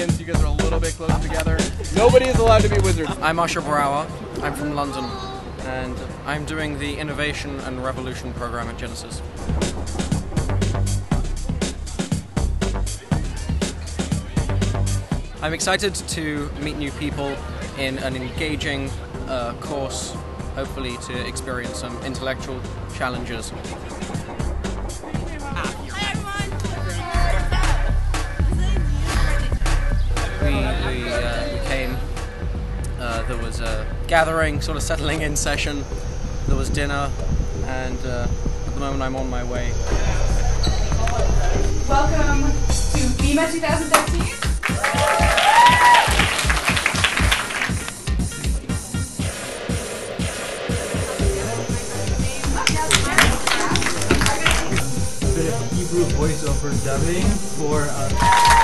in so you guys are a little bit close together. Nobody is allowed to be wizards. I'm Usher Brower. I'm from London, and I'm doing the Innovation and Revolution program at Genesis. I'm excited to meet new people in an engaging uh, course, hopefully to experience some intellectual challenges. There was a gathering, sort of settling in session, there was dinner, and uh, at the moment I'm on my way. Welcome to BIMA 2013. bit of Hebrew voiceover dubbing for uh,